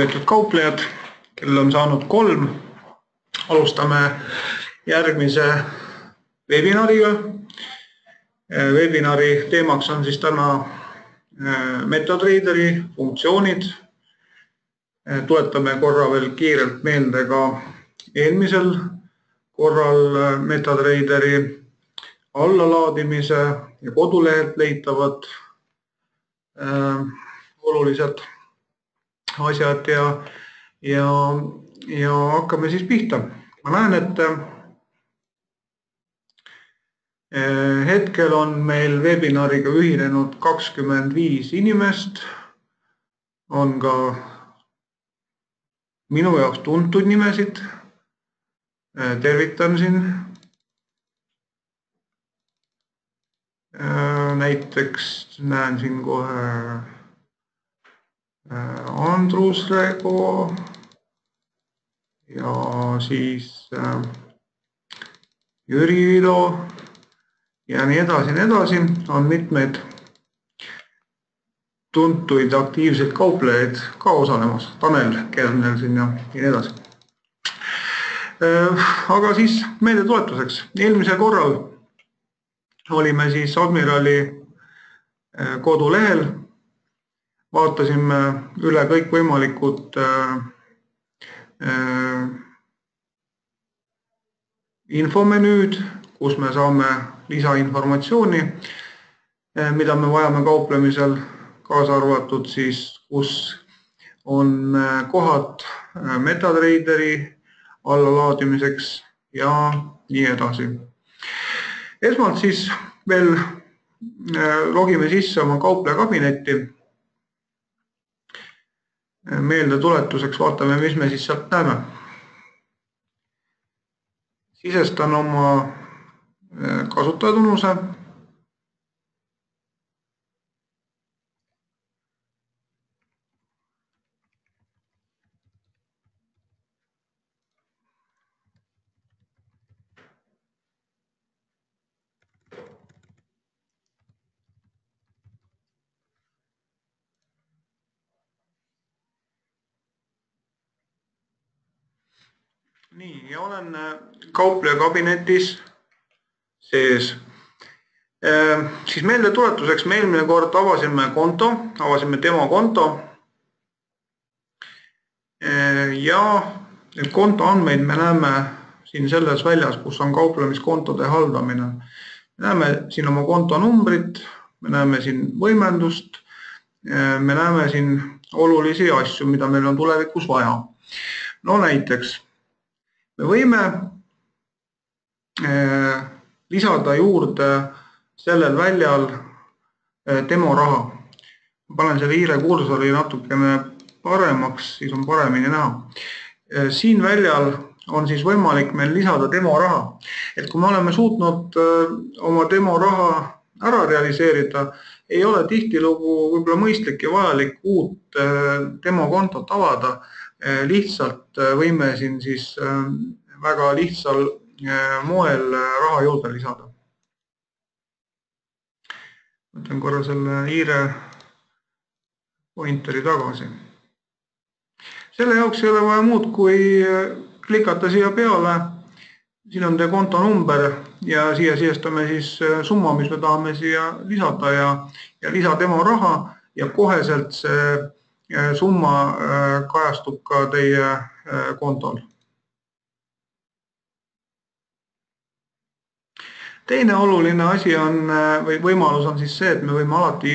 lugupeetud kauplejad, kell on saanud kolm. alustame järgmise webinariga. Webinari teemaks on siis täna äh, MetaTraderi funktsioonid. tuletame korra veel kiirelt meelde ka eelmisel korral äh, MetaTraderi allalaadimise ja kodulehelt leitavad äh, olulised asjad ja, ja, ja hakkame siis pihta. ma näen, et eh, hetkel on meil webinariga ühinenud kakskümmend viis inimest. on ka minu jaoks tuntud nimesid. Eh, tervitan siin. Eh, näiteks näen siin kohe Andrus Rego ja siis äh, Jüri Vido ja nii edasi ja nii edasi, on mitmeid tuntuid aktiivseid kauplejaid ka osalemas, Tanel Kernel siin ja nii edasi. Äh, aga siis meeldetuletuseks, eelmisel korral olime siis Admirali kodulehel vaatasime üle kõikvõimalikud äh, äh, infomenüüd, kus me saame lisainformatsiooni, äh, mida me vajame kauplemisel, kaasa arvatud siis, kus on kohad MetaTraderi allalaadimiseks ja nii edasi. esmalt siis veel logime sisse oma kaupleja kabinetti meeldetuletuseks vaatame, mis me siis sealt näeme. sisestan oma äh, kasutajatunnuse nii ja olen äh, kaupleja kabinetis sees. Äh, siis meeldetuletuseks me eelmine kord avasime konto, avasime demokonto. Äh, ja konto andmeid me näeme siin selles väljas, kus on kauplemiskontode haldamine. me näeme siin oma konto numbrit, me näeme siin võimendust. me näeme siin olulisi asju, mida meil on tulevikus vaja. no näiteks me võime eh, lisada juurde sellel väljal eh, demoraha. ma panen selle hiirekursori natukene paremaks, siis on paremini näha. Eh, siin väljal on siis võimalik meil lisada demoraha, et kui me oleme suutnud oma demoraha ära realiseerida, ei ole tihtilugu võib-olla mõistlik ja vajalik uut demokontot avada lihtsalt äh, võime siin siis äh, väga lihtsal äh, moel raha juurde lisada. võtan korra selle hiire pointeri tagasi. selle jaoks ei ole vaja muud, kui klikata siia peale. siin on teie konto number ja siia sisestame siis summa, mis me tahame siia lisada ja, ja lisa demo raha ja koheselt see summa äh, kajastub ka teie äh, kontol. teine oluline asi on äh, või võimalus on siis see, et me võime alati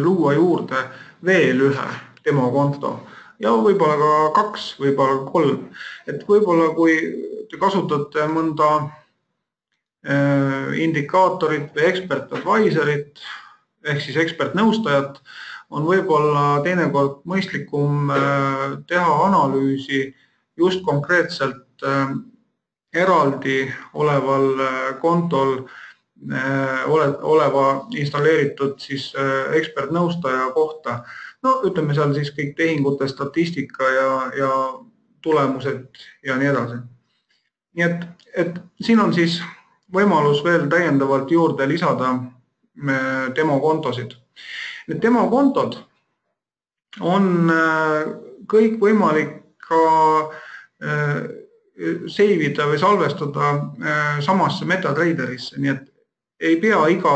luua juurde veel ühe demokonto ja võib-olla ka kaks, võib-olla kolm. et võib-olla kui te kasutate mõnda indikaatorit või expert advisor'it ehk siis ekspertnõustajat, on võib-olla teinekord mõistlikum äh, teha analüüsi just konkreetselt äh, eraldi oleval äh, kontol oleva installeeritud siis ekspertnõustaja kohta. no ütleme seal siis kõik tehingute statistika ja, ja tulemused ja nii edasi. nii et, et siin on siis võimalus veel täiendavalt juurde lisada demokontosid Need demokontod on kõikvõimalik ka save ida või salvestada samasse MetaTraderisse, nii et ei pea iga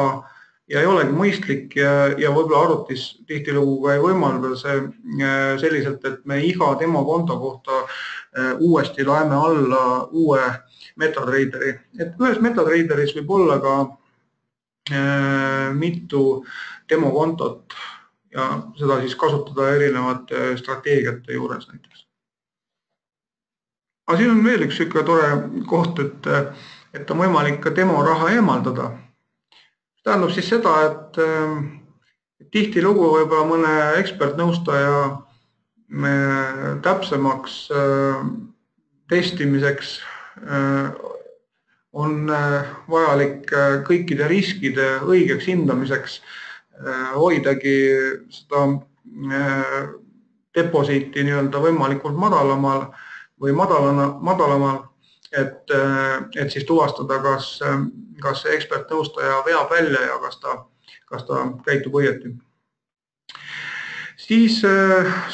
ja ei olegi mõistlik ja, ja võib-olla arvutis tihtilugu ka ei võimalda see äh, selliselt, et me iga demokonto kohta äh, uuesti laeme alla uue MetaTraderi, et ühes MetaTraderis võib olla ka äh, mitu demokontot ja seda siis kasutada erinevate strateegiate juures näiteks. aga siin on veel üks niisugune tore koht, et, et on võimalik ka demoraha eemaldada tähendab siis seda, et ähm, tihtilugu võib-olla mõne ekspertnõustaja täpsemaks testimiseks äh, on äh, vajalik äh, kõikide riskide õigeks hindamiseks hoidagi seda deposiiti nii-öelda võimalikult madalamal või madalana, madalamal et, et siis tuvastada, kas, kas see ekspertnõustaja veab välja ja kas ta, kas ta käitub õieti. siis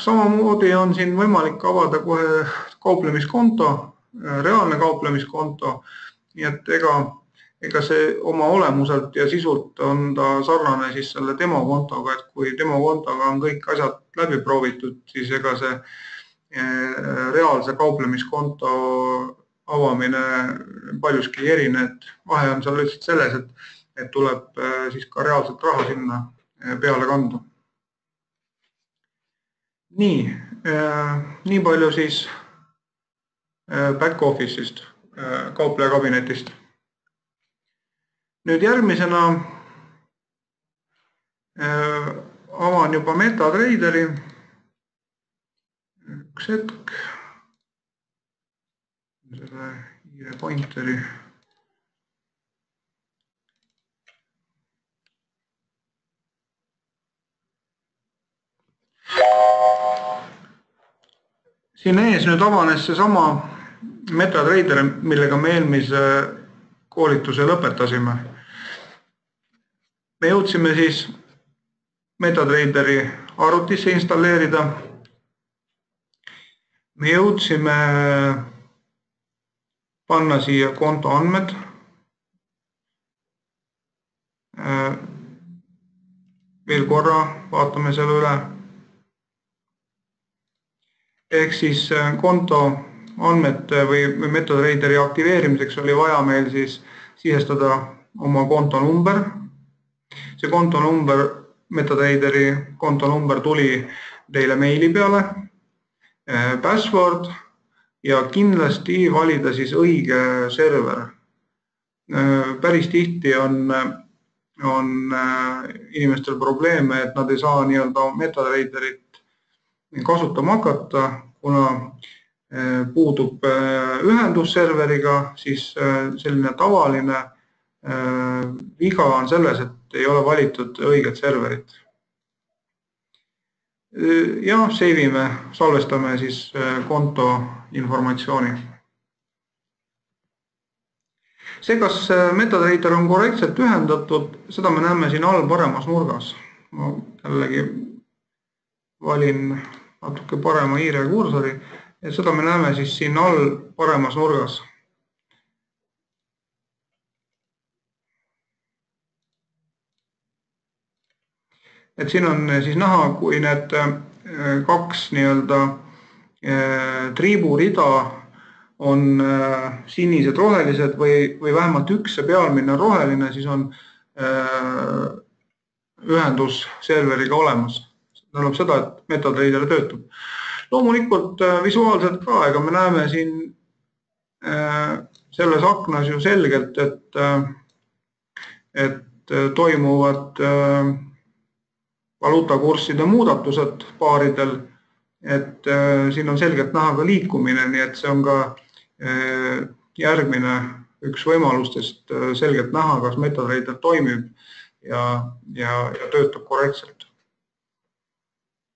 samamoodi on siin võimalik avada kohe kauplemiskonto, reaalne kauplemiskonto, nii et ega, ega see oma olemuselt ja sisult on ta sarnane siis selle demokontoga, et kui demokontoga on kõik asjad läbi proovitud, siis ega see eh, reaalse kauplemiskonto avamine paljuski ei erine, et vahe on seal lihtsalt selles, et, et tuleb äh, siis ka reaalselt raha sinna äh, peale kanda. nii, nii palju siis back office'ist, kaupleja kabinetist. Nüüd järgmisena avan juba MetaTraderi. üks hetk selle kiire pointeri. siin ees nüüd avanes seesama MetaTrader, millega me eelmise koolituse lõpetasime. Me jõudsime siis MetaTraderi arvutisse installeerida. me jõudsime panna siia konto andmed. Äh, veel korra vaatame selle üle. ehk siis äh, konto andmete või, või MetaTraderi aktiveerimiseks oli vaja meil siis sisestada oma konto number. See konto number, MetaTraderi konto number tuli teile meili peale. Äh, password ja kindlasti valida siis õige server. päris tihti on, on äh, inimestel probleeme, et nad ei saa nii-öelda MetaTraderit kasutama hakata, kuna puudub ühendus serveriga, siis selline tavaline viga on selles, et ei ole valitud õiget serverit ja save ime, salvestame siis äh, konto informatsiooni. see, kas äh, MetaTrader on korrektselt ühendatud, seda me näeme siin all paremas nurgas. ma jällegi valin natuke parema hiirekursori, et seda me näeme siis siin all paremas nurgas et siin on eh, siis näha, kui need eh, kaks nii-öelda eh, triiburida on sinised, rohelised või, või vähemalt üks, see pealmine on roheline, siis on ühendus serveriga olemas. tähendab seda, et MetaTrader töötab. loomulikult visuaalselt ka, ega me näeme siin selles aknas ju selgelt, et, et toimuvad valuutakursside muudatused paaridel. et äh, siin on selgelt näha ka liikumine, nii et see on ka äh, järgmine üks võimalustest äh, selgelt näha, kas MetaTrader toimib ja, ja, ja töötab korrektselt.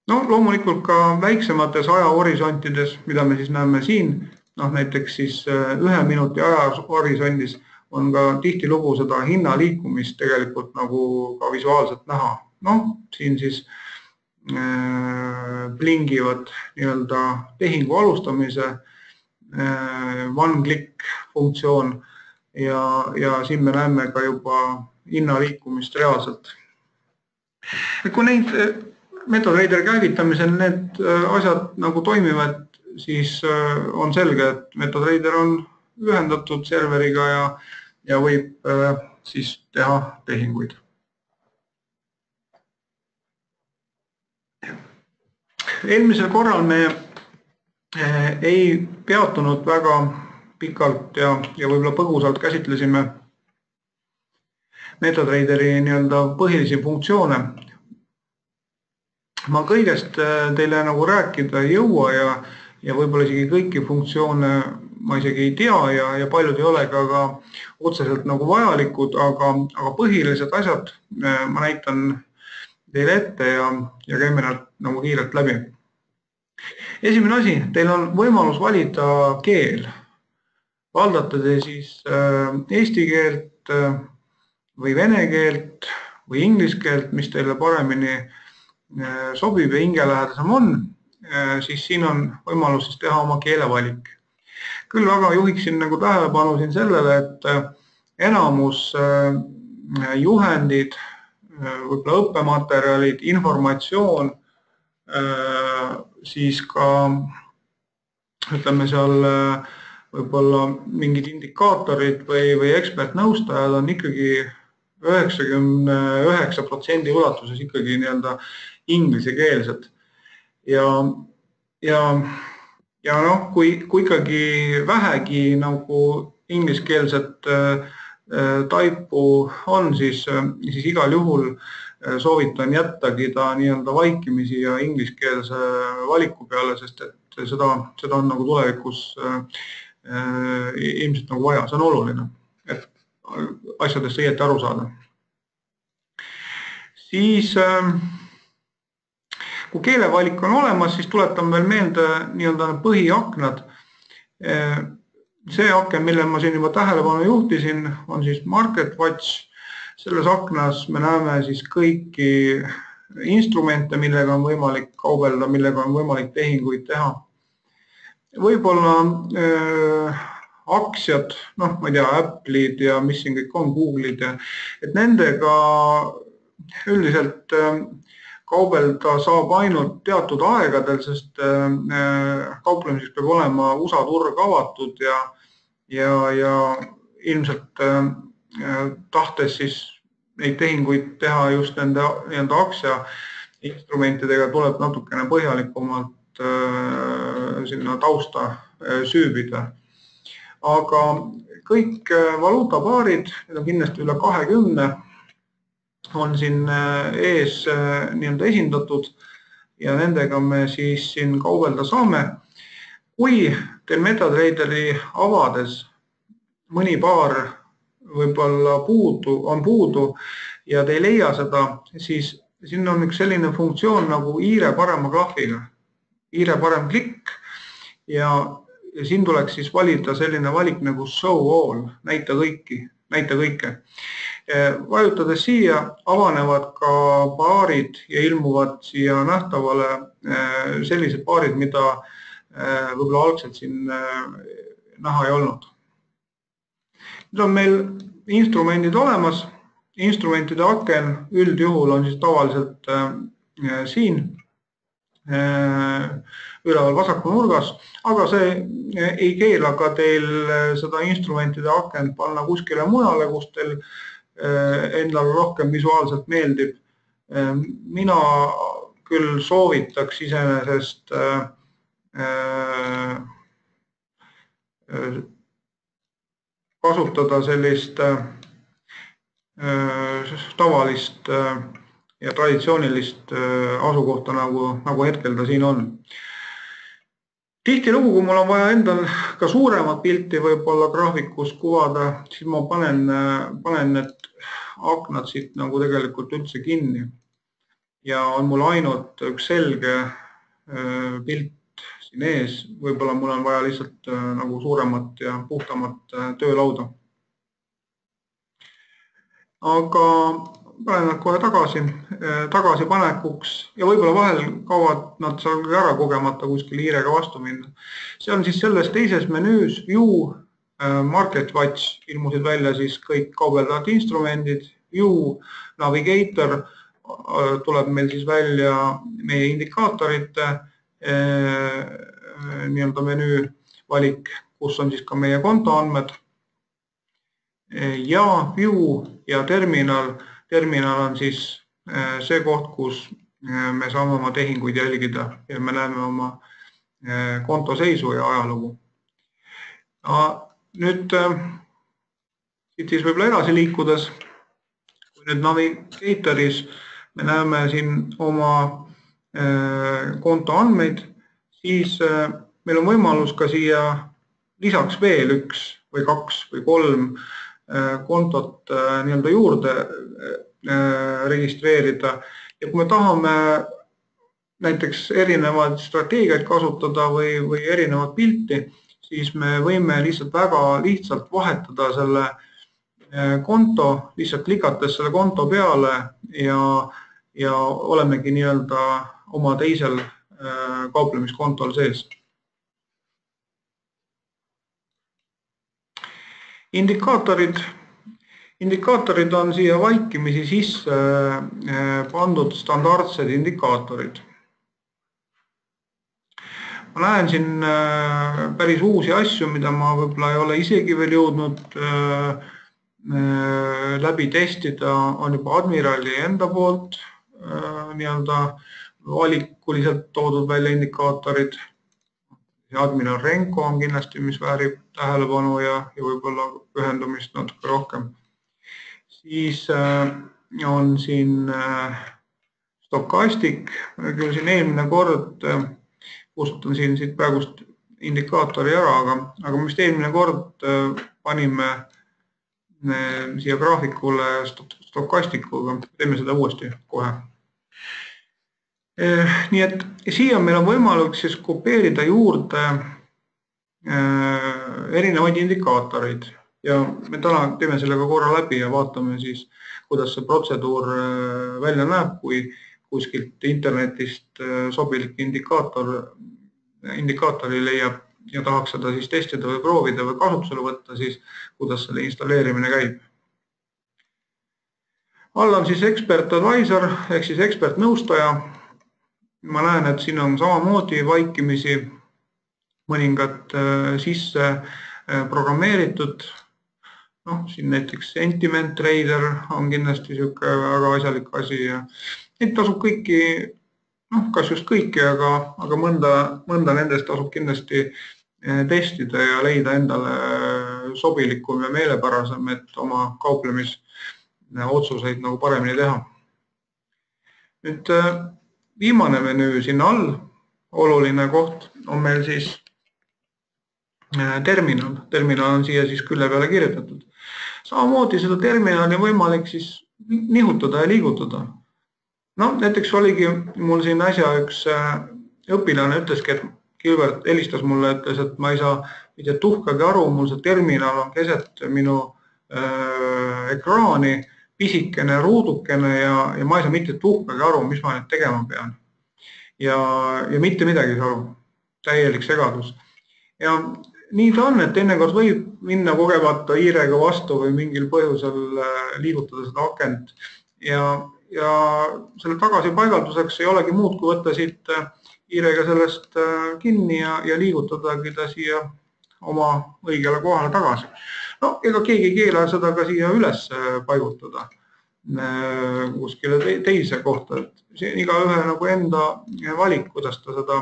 no loomulikult ka väiksemates ajahorisontides, mida me siis näeme siin, noh näiteks siis ühe minuti ajahorisondis on ka tihtilugu seda hinna liikumist tegelikult nagu ka visuaalselt näha noh, siin siis blingivad nii-öelda tehingu alustamise one-click funktsioon ja, ja siin me näeme ka juba hinna liikumist reaalselt. kui neid MetaTrader käivitamisel need asjad nagu toimivad, siis on selge, et MetaTrader on ühendatud serveriga ja, ja võib siis teha tehinguid eelmisel korral me eh, ei peatunud väga pikalt ja, ja võib-olla põgusalt käsitlesime MetaTraderi nii-öelda põhilisi funktsioone. ma kõigest eh, teile nagu rääkida ei jõua ja, ja võib-olla isegi kõiki funktsioone ma isegi ei tea ja, ja paljud ei ole ka, ka otseselt nagu vajalikud, aga, aga põhilised asjad eh, ma näitan teile ette ja, ja käime nad nagu kiirelt läbi. esimene asi, teil on võimalus valida keel. valdate te siis äh, eesti keelt äh, või vene keelt või inglise keelt, mis teile paremini äh, sobib ja hingelähedasem on, siis siin on võimalus siis teha oma keelevalik. küll aga juhiksin nagu tähelepanu siin sellele, et enamus juhendid võib-olla õppematerjalid, informatsioon, siis ka ütleme seal võib-olla mingid indikaatorid või, või ekspertnõustajad on ikkagi üheksakümne üheksa protsendi ulatuses ikkagi nii-öelda inglisekeelsed. ja, ja, ja noh, kui, kui ikkagi vähegi nagu ingliskeelset Äh, taipu on, siis, äh, siis igal juhul äh, soovitan jättagi ta nii-öelda vaikimisi ja ingliskeelse valiku peale, sest et seda, seda on nagu tulevikus äh, ilmselt nagu vaja, see on oluline, et asjadest õieti aru saada. siis äh, kui keelevalik on olemas, siis tuletan veel meelde nii-öelda põhiaknad äh, see aken, millele ma siin juba tähelepanu juhtisin, on siis MarketWatch. selles aknas me näeme siis kõiki instrumente, millega on võimalik kaubelda, millega on võimalik tehinguid teha. võib-olla äh, aktsiad, noh, ma ei tea, Apple'id ja mis siin kõik on, Google'id ja et nendega üldiselt äh, kaubelda saab ainult teatud aegadel, sest äh, kauplemiseks peab olema USA turg avatud ja ja, ja ilmselt äh, tahtes siis neid tehinguid teha just nende nii-öelda aktsia instrumentidega, tuleb natukene põhjalikumalt äh, sinna tausta äh, süübida. aga kõik äh, valuutapaarid, need on kindlasti üle kahekümne, on siin äh, ees äh, nii-öelda esindatud ja nendega me siis siin kaubelda saame. Kui teil MetaTraderi avades mõni paar võib-olla puudu, on puudu ja te ei leia seda, siis siin on üks selline funktsioon nagu hiire parema klahviga, hiire parem klikk ja, ja siin tuleks siis valida selline valik nagu show all, näita kõiki, näita kõike. vajutades siia avanevad ka paarid ja ilmuvad siia nähtavale eh, sellised paarid, mida Äh, võib-olla algselt siin äh, näha ei olnud. nüüd on meil instrumendid olemas, instrumentide aken üldjuhul on siis tavaliselt äh, siin üleval vasakul nurgas, aga see ei keela ka teil seda instrumentide akent panna kuskile mujale, kus teil endale rohkem visuaalselt meeldib. mina küll soovitaks iseenesest äh, Äh, äh, kasutada sellist äh, tavalist ja traditsioonilist asukohta, nagu, nagu hetkel ta siin on. tihtilugu, kui mul on vaja endal ka suuremat pilti võib-olla graafikus kuvada, siis ma panen, panen need aknad siit nagu tegelikult üldse kinni. ja on mul ainult üks selge pilt siin ees, võib-olla mul on vaja lihtsalt äh, nagu suuremat ja puhtamat äh, töölauda. aga panen nad kohe tagasi, tagasipanekuks ja võib-olla vahel kaovad nad seal ära kogemata kuskil hiirega vastu minna. see on siis selles teises menüüs View Market Watch ilmusid välja siis kõik kaubeldavad instrumendid, View Navigator tuleb meil siis välja meie indikaatorite nii-öelda menüü valik, kus on siis ka meie kontoandmed. ja view ja terminal, terminal on siis see koht, kus me saame oma tehinguid jälgida ja me näeme oma konto seisu ja ajalugu. nüüd siit siis võib-olla edasi liikudes, nüüd Navigatoris me näeme siin oma konto andmeid, siis meil on võimalus ka siia lisaks veel üks või kaks või kolm äh, kontot nii-öelda juurde registreerida. Ja kui me tahame näiteks erinevaid strateegiaid kasutada või, või erinevat pilti, siis me võime lihtsalt väga lihtsalt vahetada selle konto, lihtsalt klikates selle konto peale ja, ja olemegi nii-öelda oma teisel kauplemiskontol sees. Indikaatorid, indikaatorid on siia vaikimisi sisse äh, pandud standardsed indikaatorid. ma näen siin äh, päris uusi asju, mida ma võib-olla ei ole isegi veel jõudnud äh, läbi testida, on juba Admirali enda poolt nii-öelda valikuliselt toodud välja indikaatorid ja admiral Renko on kindlasti, mis väärib tähelepanu ja, ja võib-olla pühendumist natuke rohkem. siis äh, on siin äh, stokastik, küll siin eelmine kord äh,, kustutan siin siit praegust indikaatori ära, aga, aga me vist eelmine kord panime siia graafikule stokastikuga, teeme seda uuesti kohe nii et siia meil on võimalik siis kopeerida juurde eh, erinevaid indikaatoreid ja me täna teeme selle ka korra läbi ja vaatame siis, kuidas see protseduur eh, välja näeb, kui kuskilt internetist sobilik indikaator, indikaatori leiab ja tahaks seda siis testida või proovida või kasutusele võtta, siis kuidas selle installeerimine käib. all on siis ekspert advisor ehk siis ekspertnõustaja ma näen, et siin on samamoodi vaikimisi mõningad äh, sisse äh, programmeeritud. noh, siin näiteks Sentiment Trader on kindlasti niisugune väga asjalik asi ja neid tasub kõiki, noh, kas just kõiki, aga, aga mõnda, mõnda nendest tasub kindlasti äh, testida ja leida endale sobilikum ja meelepärasem, et oma kauplemisotsuseid nagu paremini teha. nüüd viimane menüü sinna all, oluline koht on meil siis äh, terminal, terminal on siia siis külje peale kirjutatud. samamoodi seda terminali võimalik siis nihutada ja liigutada. no näiteks oligi mul siin äsja üks äh, õpilane ütleski, et Gilbert helistas mulle, ütles, et ma ei saa mitte tuhkagi aru, mul see terminal on keset minu äh, ekraani pisikene ruudukene ja, ja ma ei saa mitte tuhkagi aru, mis ma nüüd tegema pean. ja, ja mitte midagi ei saa aru, täielik segadus. ja nii ta on, et teinekord võib minna kogemata hiirega vastu või mingil põhjusel äh, liigutada seda akent ja, ja selle tagasipaigalduseks ei olegi muud, kui võtta siit äh, hiirega sellest äh, kinni ja, ja liigutadagi ta siia oma õigele kohale tagasi no ega keegi ei keela seda ka siia üles paigutada äh, kuskile teise kohta, et see on igaühe nagu enda valik, kuidas ta seda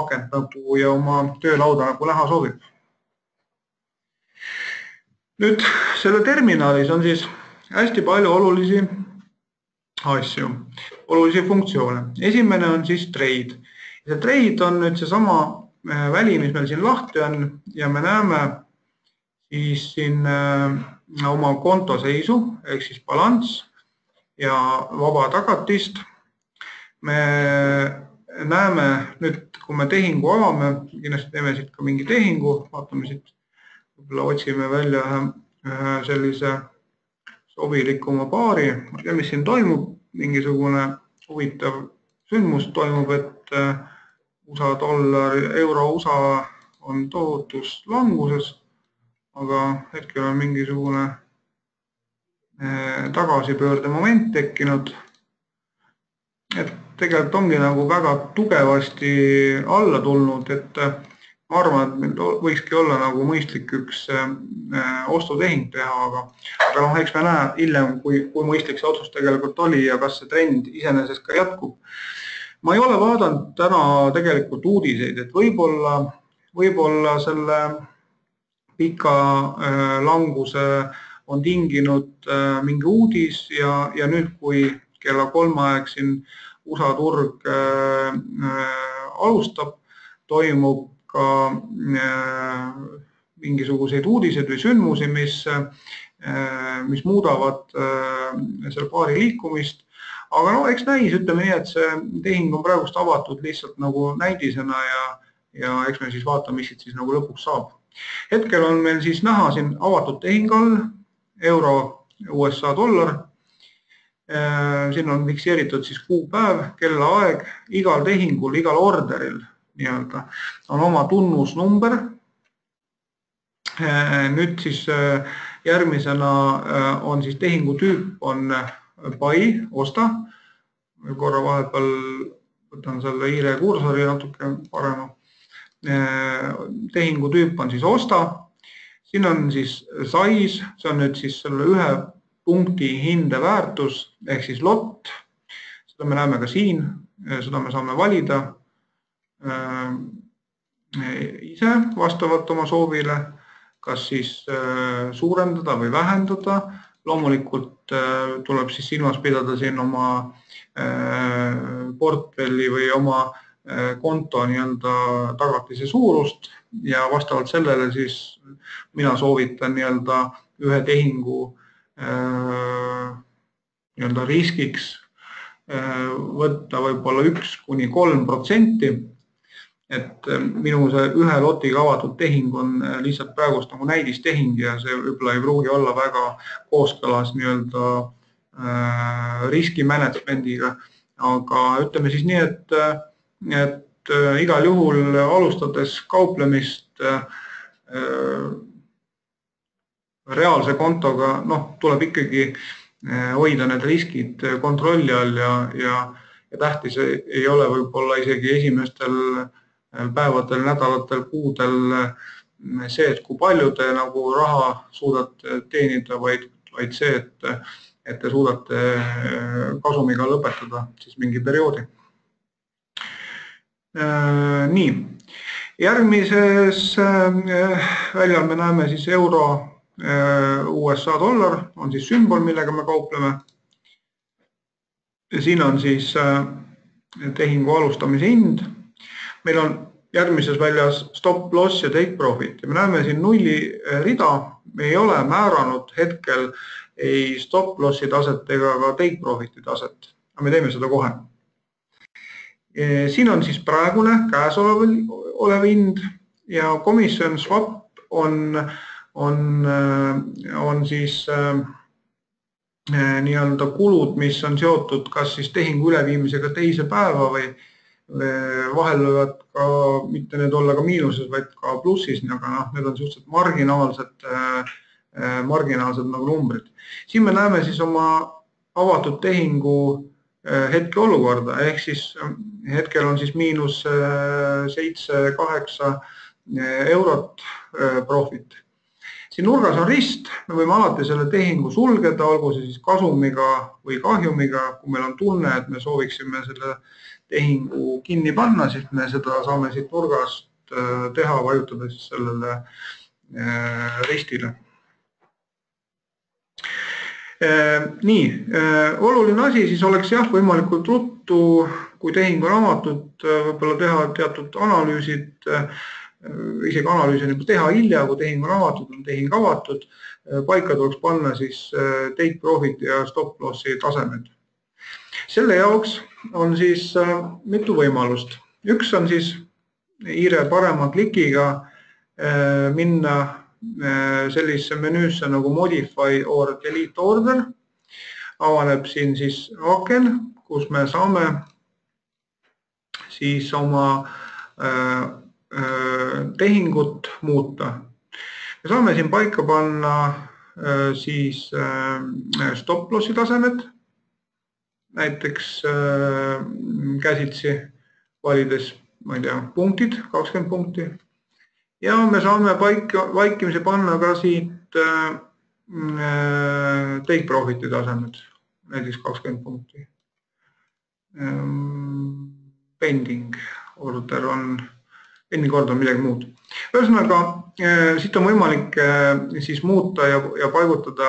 akent nagu ja oma töölauda nagu näha soovib. nüüd selle terminalis on siis hästi palju olulisi asju, olulisi funktsioone. esimene on siis trade. see trade on nüüd seesama äh, väli, mis meil siin lahti on ja me näeme siis siin äh, oma konto seisu ehk siis balanss ja vaba tagatist. me näeme nüüd, kui me tehingu avame, kindlasti teeme siit ka mingi tehingu, vaatame siit, võib-olla otsime välja ühe, sellise sobilikuma paari. ma ei tea, mis siin toimub, mingisugune huvitav sündmus toimub, et USA dollar, euro USA on tohutus languses, aga hetkel on mingisugune tagasipöörde moment tekkinud. et tegelikult ongi nagu väga tugevasti alla tulnud, et ma arvan, et meil võikski olla nagu mõistlik üks ostutehing teha, aga, aga noh, eks me näe hiljem, kui, kui mõistlik see otsus tegelikult oli ja kas see trend iseenesest ka jätkub. ma ei ole vaadanud täna tegelikult uudiseid, et võib-olla, võib-olla selle pika languse on tinginud mingi uudis ja, ja nüüd, kui kella kolme aeg siin USA turg äh, äh, alustab, toimub ka äh, mingisuguseid uudiseid või sündmusi, mis, mis muudavad selle paari liikumist. aga no eks näis, ütleme nii, et see tehing on praegust avatud lihtsalt nagu näidisena ja, ja eks me siis vaatame, mis siit siis nagu lõpuks saab. Hetkel on meil siis näha siin avatud tehing all euro USA dollar Äh, siin on fikseeritud siis kuupäev, kellaaeg, igal tehingul, igal orderil nii-öelda on oma tunnusnumber. Äh, nüüd siis äh, järgmisena on siis tehingu tüüp on buy, osta. korra vahepeal võtan selle hiire kursori natuke parema. Tehingu tüüp on siis osta. siin on siis size, see on nüüd siis selle ühe punkti hindeväärtus ehk siis lott. seda me näeme ka siin, seda me saame valida äh, ise vastavalt oma soovile, kas siis äh, suurendada või vähendada. loomulikult äh, tuleb siis silmas pidada siin oma portfelli või oma konto nii-öelda tagatise suurust ja vastavalt sellele siis mina soovitan nii-öelda ühe tehingu Äh, nii-öelda riskiks äh, võtta võib-olla üks kuni kolm protsenti. et äh, minu see ühe lotiga avatud tehing on lihtsalt praegust nagu näidistehing ja see võib-olla ei pruugi olla väga kooskõlas nii-öelda riski management'iga. aga ütleme siis nii, et, et igal juhul alustades kauplemist reaalse kontoga, noh, tuleb ikkagi hoida need riskid kontrolli all ja, ja, ja tähtis ei ole võib-olla isegi esimestel päevadel, nädalatel, kuudel see, et kui palju te nagu raha suudate teenida, vaid, vaid see, et, et te suudate kasumiga lõpetada siis mingi perioodi. Nii, järgmises väljal me näeme siis euro Äh, USA dollar on siis sümbol, millega me kaupleme. siin on siis äh, tehingu alustamise hind. meil on järgmises väljas stop loss ja take profit ja me näeme siin nulli äh, rida. me ei ole määranud hetkel ei stop loss'i taset ega ka take profit'i taset, aga me teeme seda kohe. Siin on siis praegune käesolev olev hind ja komisjon swap on on, äh, on siis äh, nii-öelda kulud, mis on seotud kas siis tehingu üleviimisega teise päeva või vahel võivad ka mitte need olla ka miinuses, vaid ka plussis, aga noh, need on suhteliselt marginaalsed, marginaalsed nagu numbrid. siin me näeme siis oma avatud tehingu hetkeolukorda ehk siis hetkel on siis miinus seitse, kaheksa eurot profit siin nurgas on rist, me võime alati selle tehingu sulgeda, olgu see siis kasumiga või kahjumiga. kui meil on tunne, et me sooviksime selle tehingu kinni panna, siis me seda saame siit nurgast teha, vajutada siis sellele ristile. Äh, nii, oluline asi siis oleks jah, võimalikult ruttu, kui tehing on avatud, võib-olla teha teatud analüüsid isegi analüüsi juba teha hilja, kui tehing on avatud, on tehing avatud. Paika tuleks panna siis take profit'i ja stop loss'i tasemed. selle jaoks on siis mitu võimalust. üks on siis hiire parema klikiga minna sellisesse menüüsse nagu modify or delete order. avaneb siin siis aken, kus me saame siis oma tehingut muuta. me saame siin paika panna siis stop loss'i tasemed näiteks käsitsi valides, ma ei tea, punktid, kakskümmend punkti. Ja me saame paika, vaikimisi panna ka siit äh, take profit'i tasemed, näiteks kakskümmend punkti ähm,. Pending order on, pending order on midagi muud. ühesõnaga äh, siit on võimalik äh, siis muuta ja, ja paigutada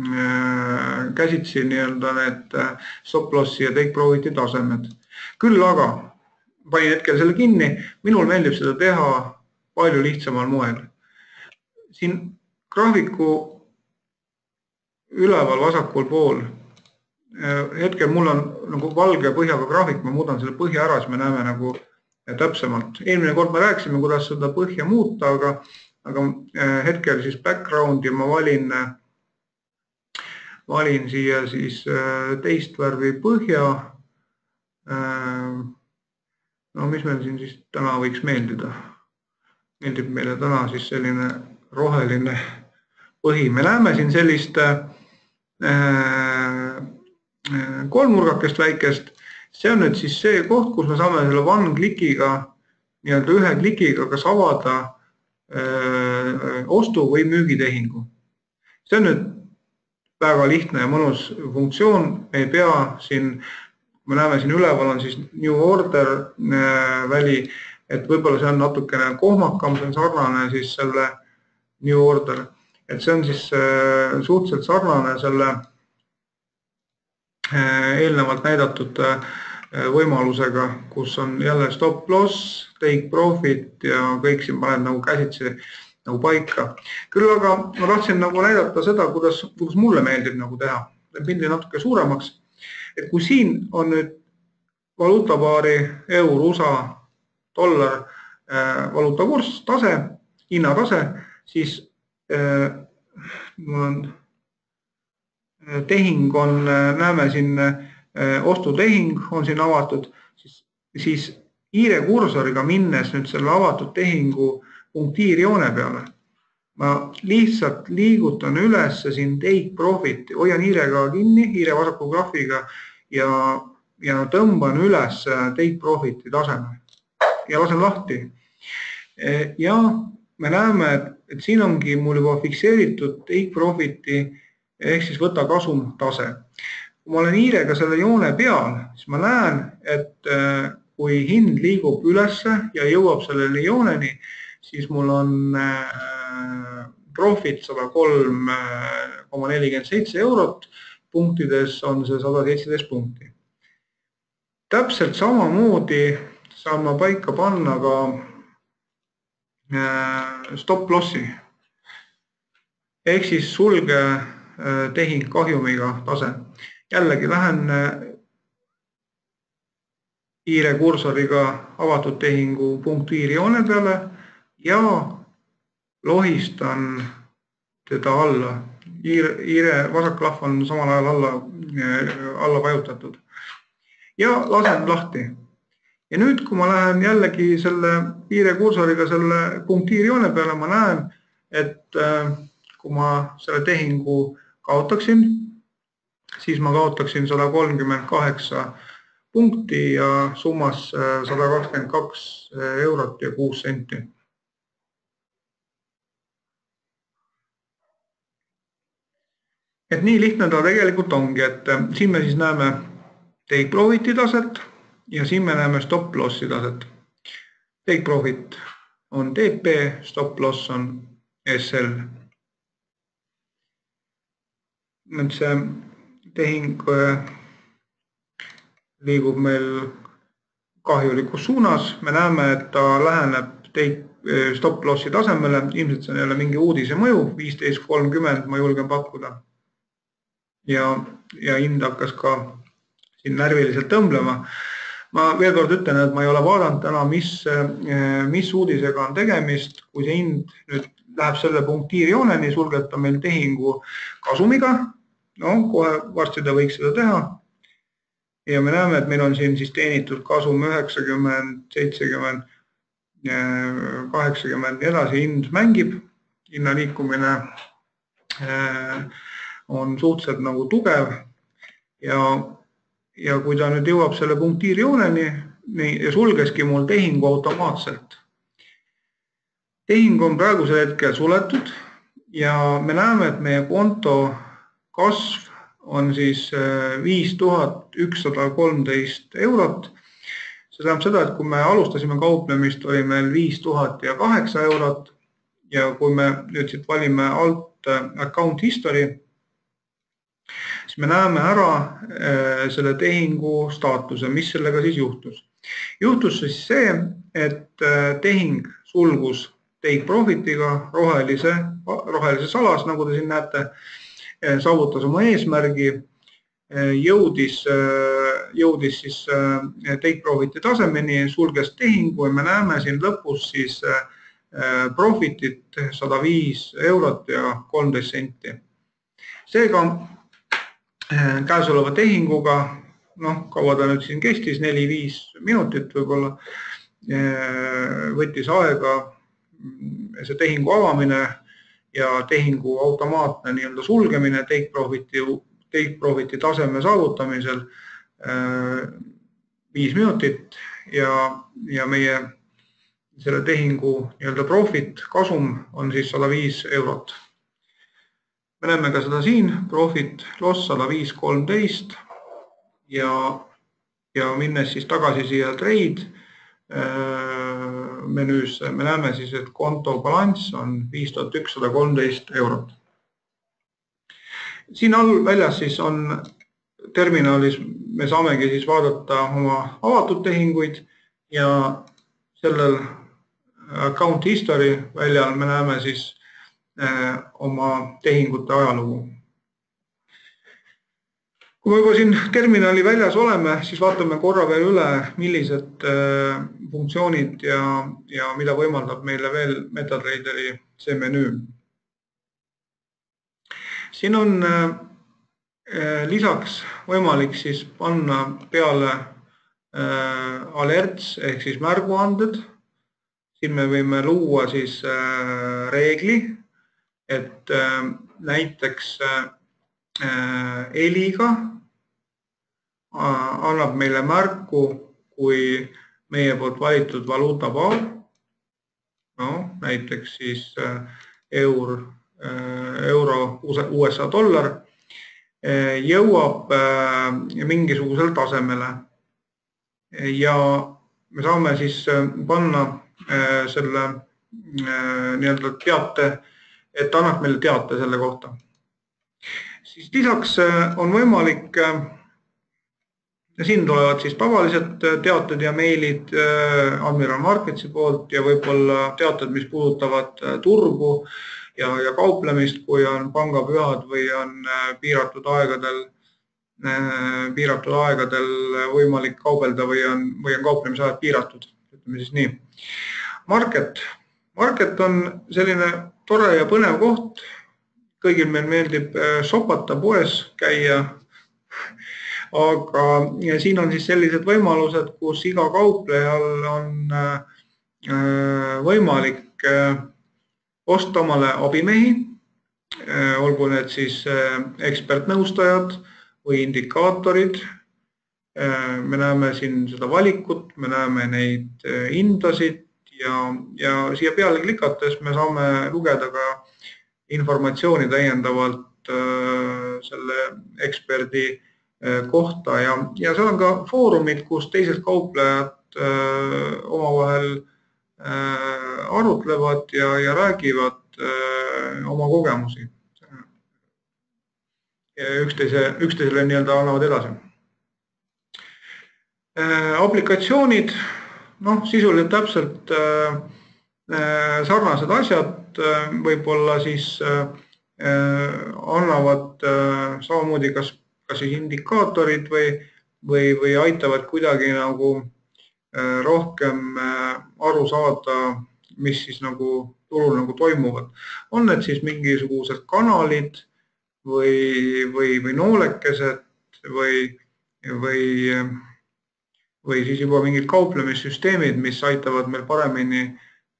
äh, käsitsi nii-öelda need äh, stop loss'i ja take profit'i tasemed küll aga panin hetkel selle kinni, minul meeldib seda teha palju lihtsamal moel. siin graafiku üleval vasakul pool, eh, hetkel mul on nagu valge põhjaga graafik, ma muudan selle põhja ära, siis me näeme nagu täpsemalt. eelmine kord me rääkisime, kuidas seda põhja muuta, aga, aga eh, hetkel siis background'i ma valin, valin siia siis teist värvi põhja Äh, no mis meil siin siis täna võiks meeldida? meeldib meile täna siis selline roheline põhi, me näeme siin sellist äh, äh, kolmnurgakest väikest, see on nüüd siis see koht, kus me saame selle one click'iga, nii-öelda ühe klikiga kas avada öö, ostu või müügitehingu. see on nüüd väga lihtne ja mõnus funktsioon, me ei pea siin me näeme siin üleval on siis new order äh, väli, et võib-olla see on natukene kohmakam, see on sarnane siis selle new order, et see on siis äh, suhteliselt sarnane selle äh, eelnevalt näidatud võimalusega, kus on jälle stop loss, take profit ja kõik siin paned nagu käsitsi nagu paika. küll aga ma tahtsin nagu näidata seda, kuidas, kuidas mulle meeldib nagu teha, pildi natuke suuremaks et kui siin on nüüd valuutapaari euro, USA, dollar äh, valuutakurss, tase, hinnatase, siis äh, mul on äh, tehing on, näeme siin ostutehing on siin avatud, siis, siis hiirekursoriga minnes nüüd selle avatud tehingu punktiirjoone peale ma lihtsalt liigutan üles siin take profit'i, hoian hiirega kinni, hiire vasaku graafiga ja, ja tõmban üles take profit'i taseme ja lasen lahti. ja me näeme, et, et siin ongi mul juba fikseeritud take profit'i ehk siis võta kasum tase. kui ma olen hiirega selle joone peal, siis ma näen, et kui hind liigub ülesse ja jõuab sellele jooneni, siis mul on äh, profit sada kolm koma nelikümmend seitse eurot, punktides on see sada seitseteist punkti. täpselt samamoodi saan ma paika panna ka äh, stop loss'i ehk siis sulge äh, tehing kahjumiga tase. jällegi lähen hiirekursoriga avatud tehingu punktiirjoone peale ja lohistan teda alla. hiire, hiire vasak klahv on samal ajal alla, alla vajutatud ja lasen lahti. ja nüüd, kui ma lähen jällegi selle hiirekursoriga selle punktiirjoone peale, ma näen, et äh, kui ma selle tehingu kaotaksin, siis ma kaotaksin sada kolmkümmend kaheksa punkti ja summas äh, sada kakskümmend kaks eurot ja kuus senti et nii lihtne ta tegelikult ongi, et äh, siin me siis näeme take profit'i taset ja siin me näeme stop loss'i taset. Take profit on TP, stop loss on SL. nüüd see tehing äh, liigub meil kahjulikus suunas, me näeme, et ta läheneb take äh, stop loss'i tasemele, ilmselt see on jälle mingi uudise mõju, viisteist kolmkümmend ma julgen pakkuda ja, ja hind hakkas ka siin närviliselt tõmblema. ma veel kord ütlen, et ma ei ole vaadanud täna, mis, mis uudisega on tegemist, kui see hind nüüd läheb selle punktiirjooneni, sulgeb ta meil tehingu kasumiga. no kohe varsti ta võiks seda teha. ja me näeme, et meil on siin siis teenitud kasum üheksakümmend, seitsekümmend, kaheksakümmend, nii edasi, hind mängib, hinna liikumine on suhteliselt nagu tugev ja ja kui ta nüüd jõuab selle punktiirjooneni nii, ja sulgeski mul tehingu automaatselt. tehing on praegusel hetkel suletud ja me näeme, et meie konto kasv on siis äh, viis tuhat ükssada kolmteist eurot. see tähendab seda, et kui me alustasime kauplemist, oli meil viis tuhat ja kaheksa eurot ja kui me nüüd siit valime alt äh, account history siis me näeme ära äh, selle tehingu staatuse, mis sellega siis juhtus. juhtus siis see, et äh, tehing sulgus take profit'iga rohelise, rohelises alas, nagu te siin näete, äh, saavutas oma eesmärgi, jõudis, jõudis siis take profit'i tasemeni, sulges tehingu ja me näeme siin lõpus siis profit'it sada viis eurot ja kolmteist senti. seega käesoleva tehinguga, noh, kaua ta nüüd siin kestis, neli-viis minutit võib-olla, äh, võttis aega mm, see tehingu avamine ja tehingu automaatne nii-öelda sulgemine take profit'i, take profit'i taseme saavutamisel äh, viis minutit ja, ja meie selle tehingu nii-öelda profit, kasum on siis sada viis eurot me näeme ka seda siin, profit loss sada viis, kolmteist ja, ja minnes siis tagasi siia trade äh, menüüsse, me näeme siis, et konto balanss on viis tuhat ükssada kolmteist eurot. siin all väljas siis on terminalis, me saamegi siis vaadata oma avatud tehinguid ja sellel account history väljal me näeme siis oma tehingute ajalugu. kui me juba siin terminali väljas oleme, siis vaatame korra veel üle, millised äh, funktsioonid ja, ja mida võimaldab meile veel MetaTraderi see menüü. siin on äh, lisaks võimalik siis panna peale alerts ehk siis märguanded. siin me võime luua siis reegli et äh, näiteks äh, heliga äh, annab meile märku, kui meie poolt valitud valuutapaar, no näiteks siis eur, euro, USA dollar jõuab mingisugusele tasemele. Ja me saame siis panna selle nii-öelda teate et annab meile teate selle kohta. siis lisaks äh, on võimalik, äh, siin tulevad siis tavalised äh, teated ja meilid Admiral Marketsi poolt ja võib-olla teated, mis puudutavad turgu ja, ja kauplemist, kui on pangapühad või on piiratud aegadel, piiratud aegadel võimalik kaubelda või on, või on kauplemisajad piiratud, ütleme siis nii. Market, Market on selline tore ja põnev koht. kõigil meil meeldib äh, sopata poes käia. aga siin on siis sellised võimalused, kus iga kauplejal on äh, äh, võimalik osta omale abimehi, olgu need siis ekspertnõustajad või indikaatorid. me näeme siin seda valikut, me näeme neid hindasid, ja, ja siia peale klikates me saame lugeda ka informatsiooni täiendavalt äh, selle eksperdi äh, kohta. Ja, ja seal on ka foorumid, kus teised kauplejad äh, omavahel arutlevad ja, ja räägivad oma kogemusi. üksteise, üksteisele nii-öelda annavad edasi. Aplikatsioonid noh, sisuliselt täpselt äh, äh, sarnased asjad äh, võib-olla siis äh, äh, annavad äh, samamoodi kas, kas siis indikaatorid või, või, või aitavad kuidagi nagu rohkem aru saada, mis siis nagu turul nagu toimuvad. on need siis mingisugused kanalid või, või, või noolekesed või, või, või siis juba mingid kauplemissüsteemid, mis aitavad meil paremini